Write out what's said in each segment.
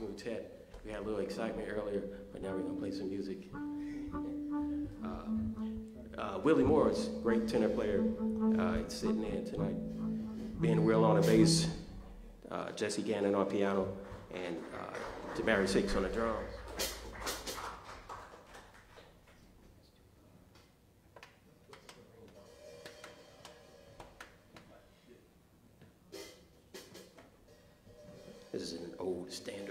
Quartet. We had a little excitement earlier, but now we're to play some music. Uh, uh, Willie Morris, great tenor player, uh, sitting in tonight. Ben Will on the bass, uh, Jesse Gannon on piano, and uh, Tamari Six on the drums. This is an old standard.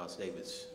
Miles Davis.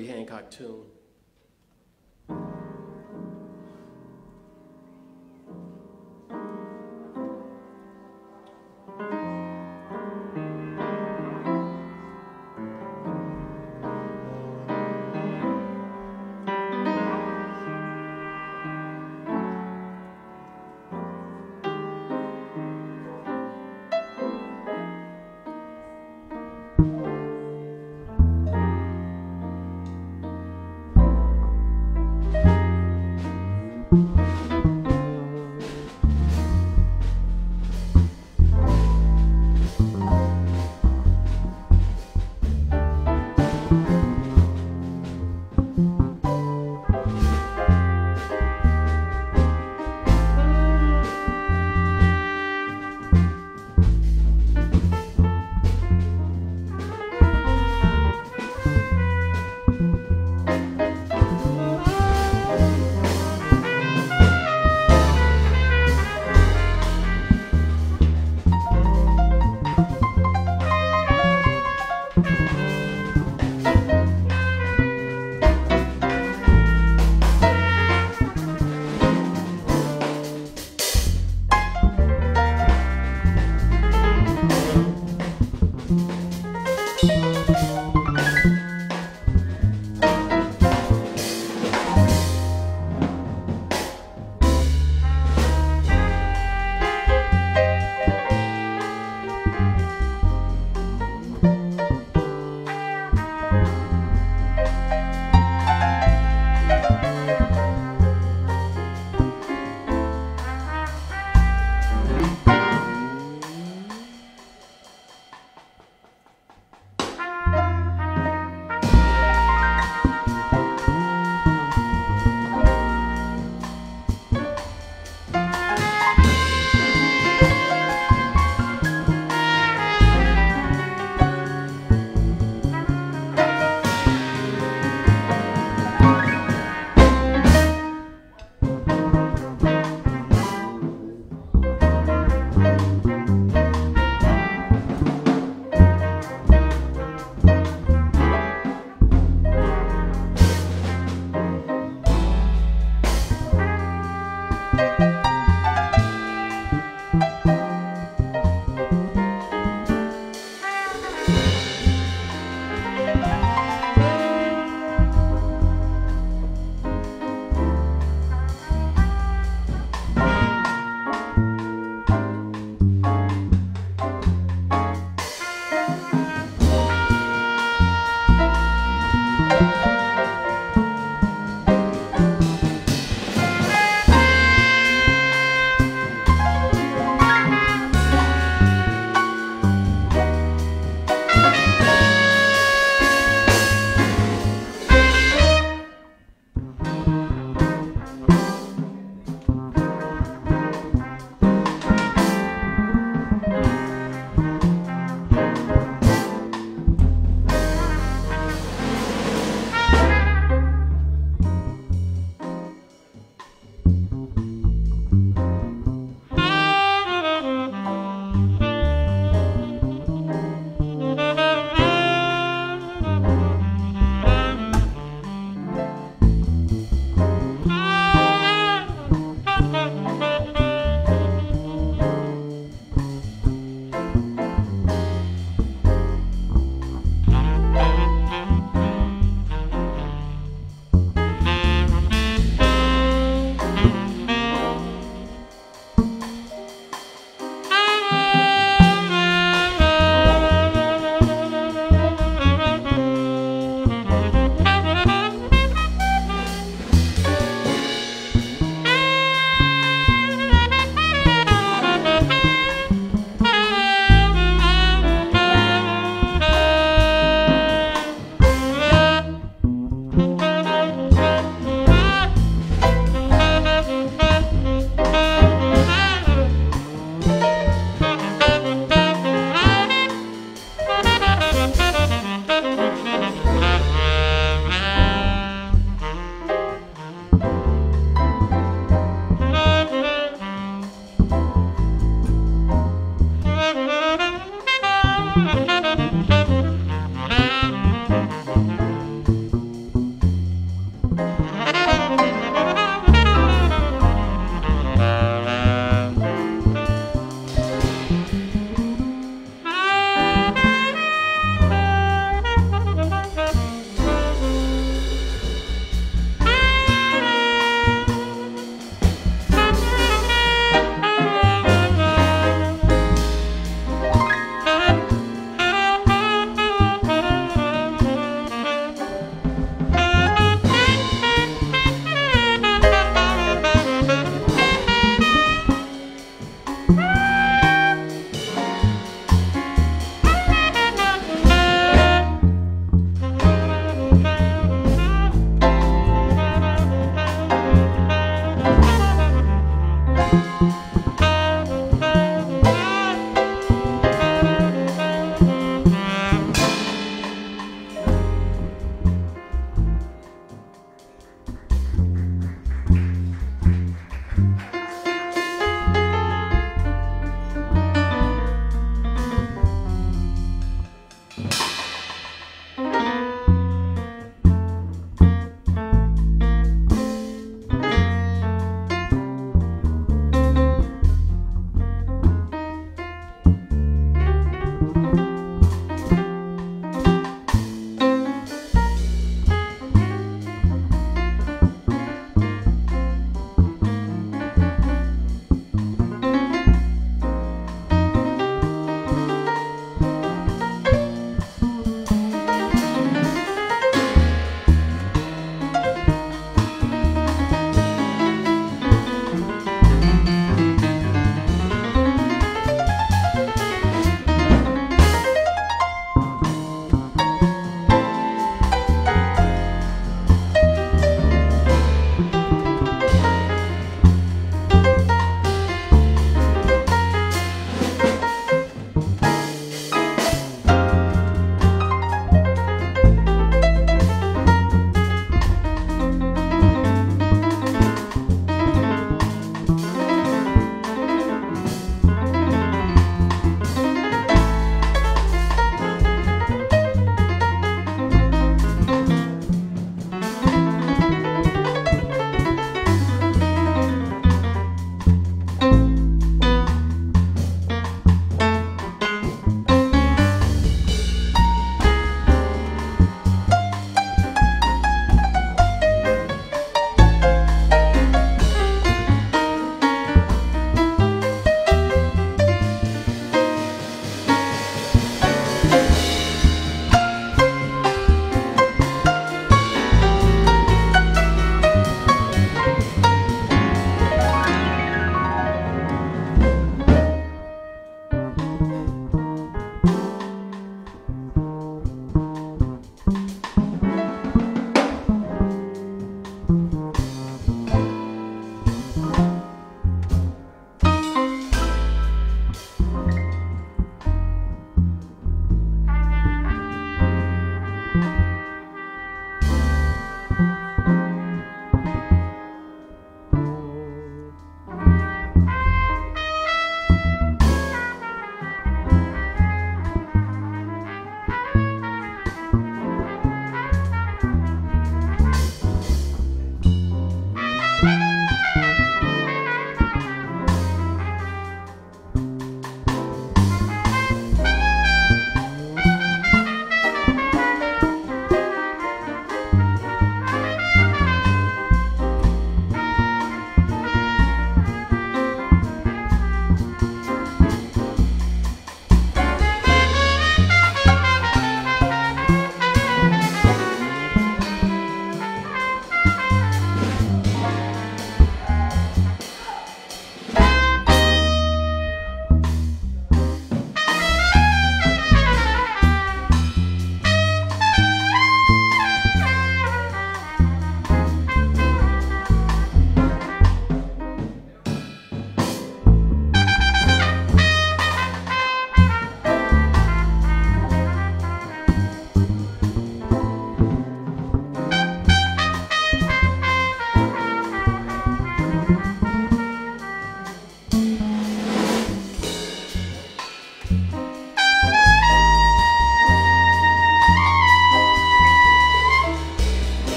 Herbie Hancock tune.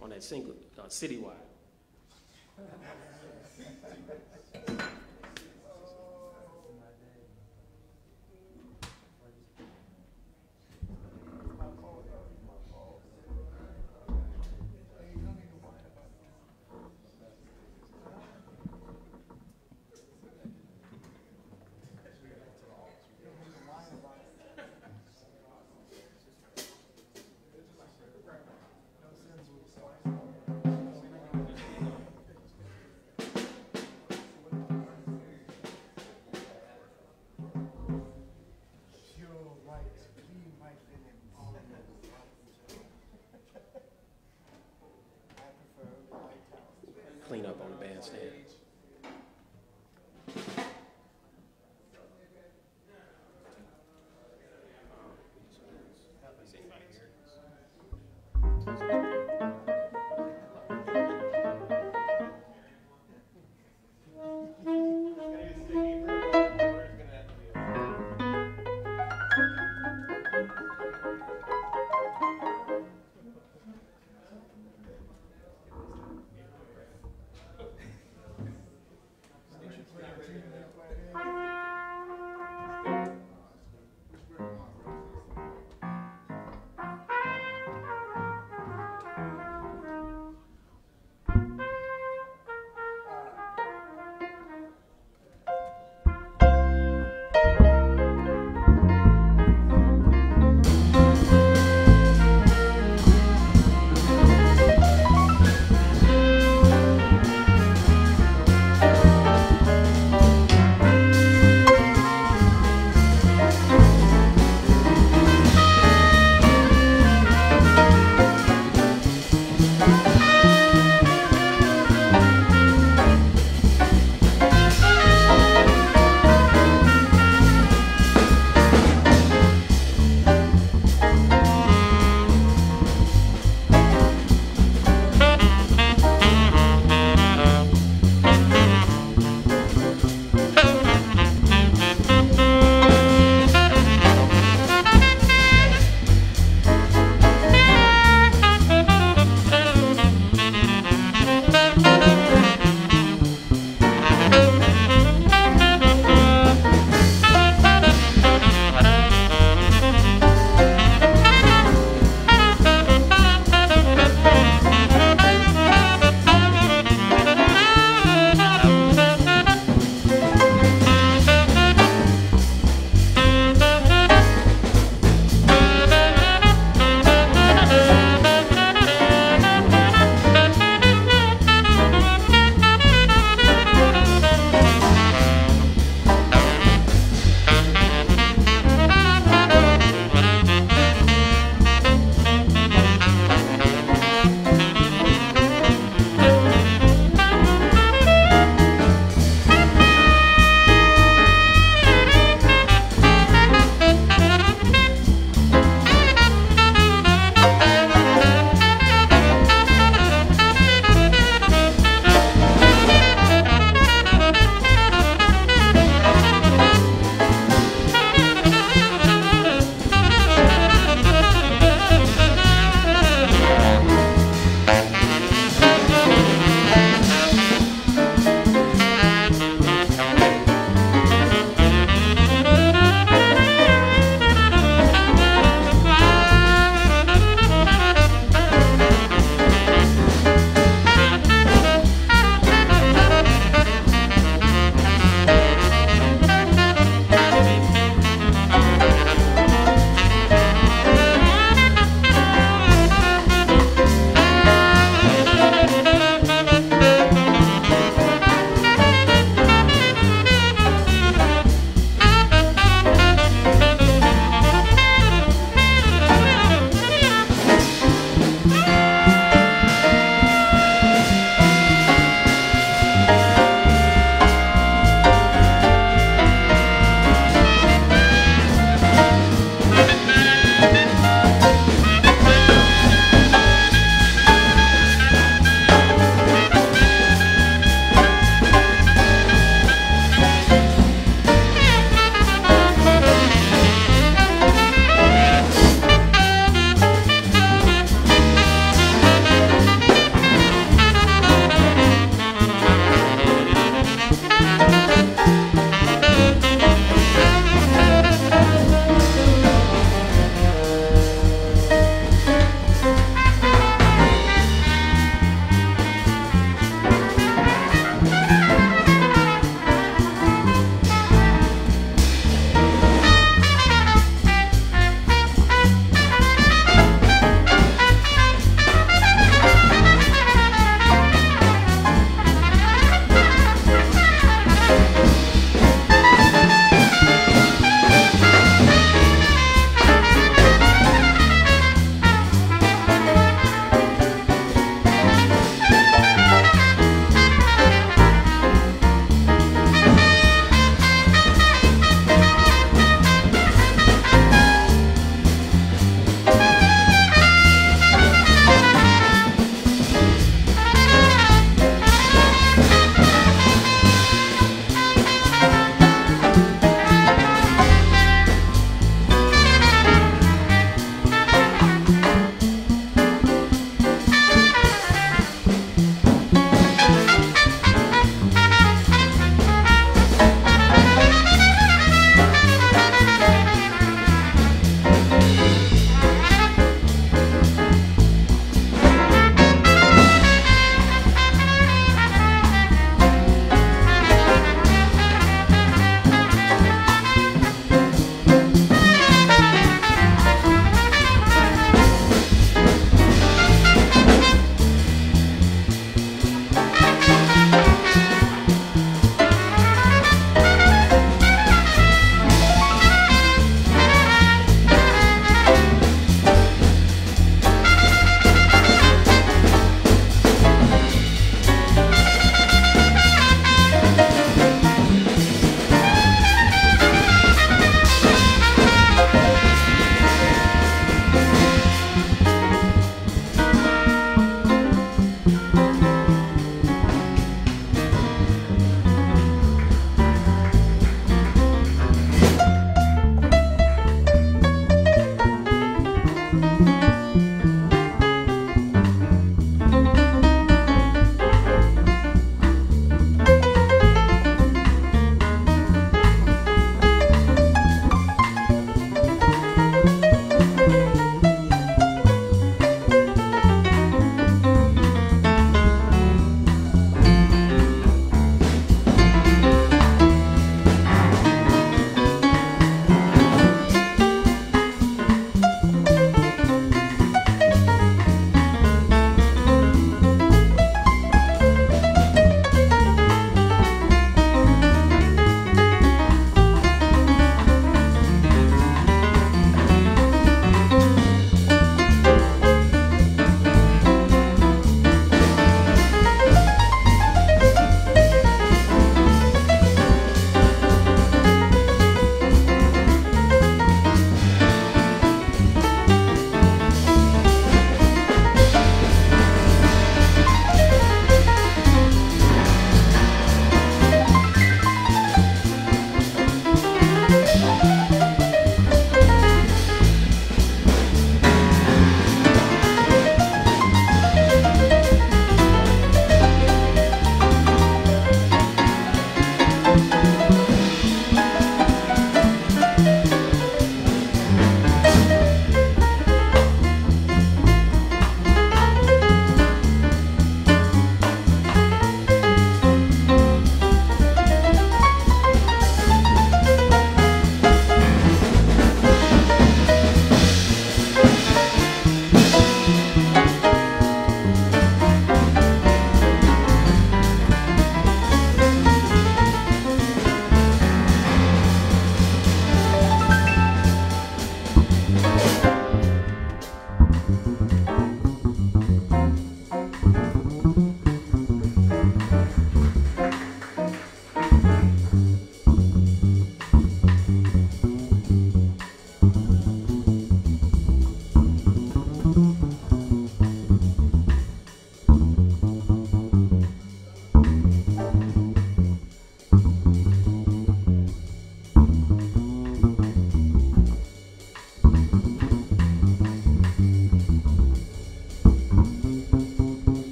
On that single, uh, Citywide.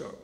And